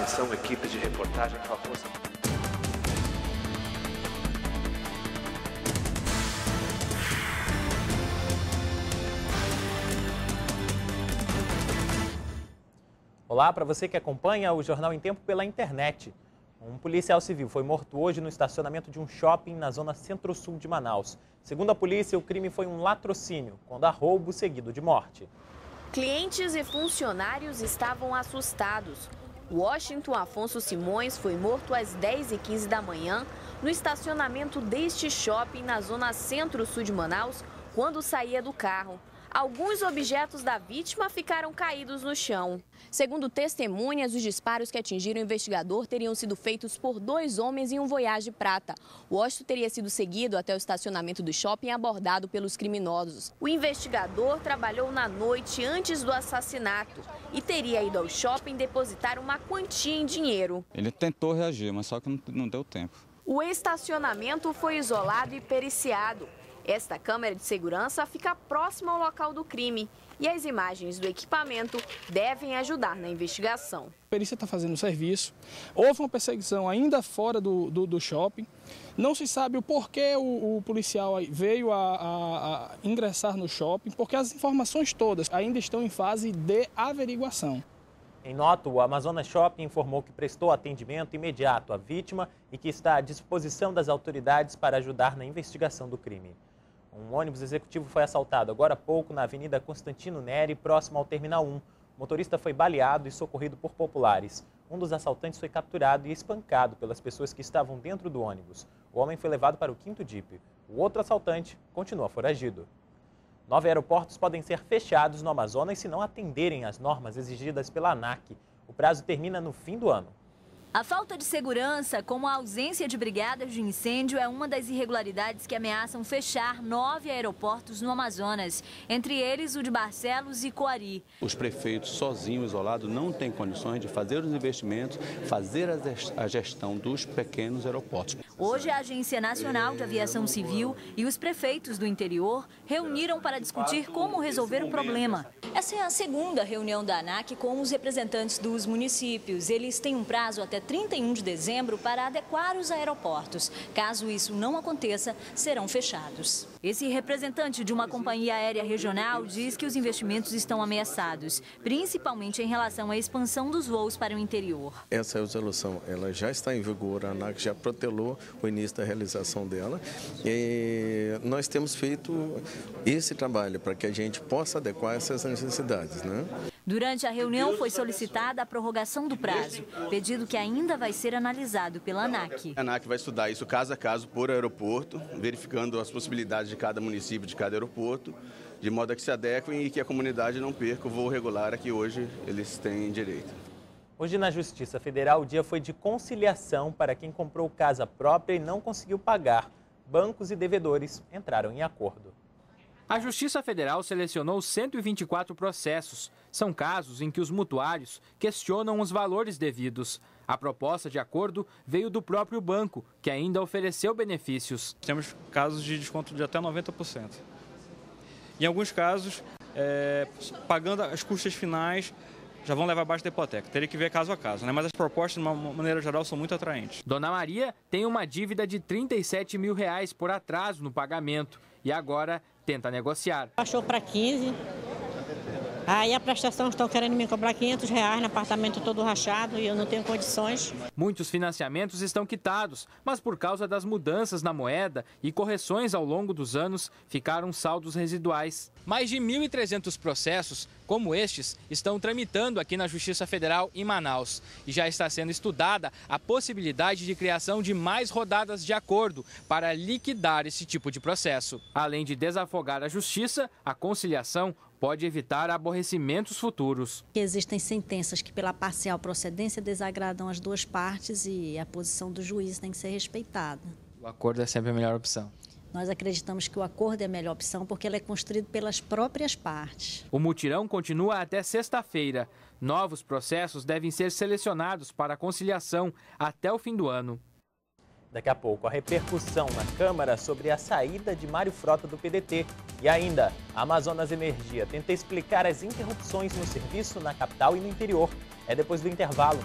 Atenção, equipe de reportagem, por favor. Olá para você que acompanha o Jornal em Tempo pela internet. Um policial civil foi morto hoje no estacionamento de um shopping na zona centro-sul de Manaus. Segundo a polícia, o crime foi um latrocínio, quando há roubo seguido de morte. Clientes e funcionários estavam assustados. Washington Afonso Simões foi morto às 10h15 da manhã no estacionamento deste shopping na zona centro-sul de Manaus, quando saía do carro. Alguns objetos da vítima ficaram caídos no chão. Segundo testemunhas, os disparos que atingiram o investigador teriam sido feitos por dois homens em um Voyage prata. O Washington teria sido seguido até o estacionamento do shopping e abordado pelos criminosos. O investigador trabalhou na noite antes do assassinato e teria ido ao shopping depositar uma quantia em dinheiro. Ele tentou reagir, mas só que não deu tempo. O estacionamento foi isolado e periciado. Esta câmera de segurança fica próxima ao local do crime e as imagens do equipamento devem ajudar na investigação. A perícia está fazendo o serviço, houve uma perseguição ainda fora do, do, do shopping, não se sabe o porquê o, o policial veio a, a, a ingressar no shopping, porque as informações todas ainda estão em fase de averiguação. Em nota, o Amazonas Shopping informou que prestou atendimento imediato à vítima e que está à disposição das autoridades para ajudar na investigação do crime. Um ônibus executivo foi assaltado agora há pouco na Avenida Constantino Neri, próximo ao Terminal 1. O motorista foi baleado e socorrido por populares. Um dos assaltantes foi capturado e espancado pelas pessoas que estavam dentro do ônibus. O homem foi levado para o quinto DIP. O outro assaltante continua foragido. Nove aeroportos podem ser fechados no Amazonas se não atenderem às normas exigidas pela ANAC. O prazo termina no fim do ano. A falta de segurança, como a ausência de brigadas de incêndio, é uma das irregularidades que ameaçam fechar nove aeroportos no Amazonas, entre eles o de Barcelos e Coari. Os prefeitos sozinhos, isolados, não têm condições de fazer os investimentos, fazer a gestão dos pequenos aeroportos. Hoje, a Agência Nacional de Aviação Civil e os prefeitos do interior reuniram para discutir como resolver o problema. Essa é a segunda reunião da ANAC com os representantes dos municípios. Eles têm um prazo até 31 de dezembro para adequar os aeroportos. Caso isso não aconteça, serão fechados. Esse representante de uma companhia aérea regional diz que os investimentos estão ameaçados, principalmente em relação à expansão dos voos para o interior. Essa resolução ela já está em vigor, a ANAC já protelou o início da realização dela. E nós temos feito esse trabalho para que a gente possa adequar essas necessidades. Né? Durante a reunião foi solicitada a prorrogação do prazo, pedido que ainda vai ser analisado pela ANAC. A ANAC vai estudar isso caso a caso por aeroporto, verificando as possibilidades de cada município, de cada aeroporto, de modo a que se adequem e que a comunidade não perca o voo regular a que hoje eles têm direito. Hoje na Justiça Federal o dia foi de conciliação para quem comprou casa própria e não conseguiu pagar. Bancos e devedores entraram em acordo. A Justiça Federal selecionou 124 processos. São casos em que os mutuários questionam os valores devidos. A proposta de acordo veio do próprio banco, que ainda ofereceu benefícios. Temos casos de desconto de até 90%. Em alguns casos, é, pagando as custas finais, já vão levar abaixo da hipoteca. Teria que ver caso a caso, né? Mas as propostas, de uma maneira geral, são muito atraentes. Dona Maria tem uma dívida de 37 mil reais por atraso no pagamento e agora tenta negociar. Baixou para 15. Aí a prestação estão querendo me cobrar 500 reais no apartamento todo rachado e eu não tenho condições. Muitos financiamentos estão quitados, mas por causa das mudanças na moeda e correções ao longo dos anos, ficaram saldos residuais. Mais de 1.300 processos, como estes, estão tramitando aqui na Justiça Federal em Manaus. E já está sendo estudada a possibilidade de criação de mais rodadas de acordo para liquidar esse tipo de processo. Além de desafogar a justiça, a conciliação pode evitar aborrecimentos futuros. Existem sentenças que, pela parcial procedência, desagradam as duas partes e a posição do juiz tem que ser respeitada. O acordo é sempre a melhor opção. Nós acreditamos que o acordo é a melhor opção porque ele é construído pelas próprias partes. O mutirão continua até sexta-feira. Novos processos devem ser selecionados para conciliação até o fim do ano. Daqui a pouco, a repercussão na Câmara sobre a saída de Mário Frota do PDT. E ainda, a Amazonas Energia tenta explicar as interrupções no serviço na capital e no interior. É depois do intervalo.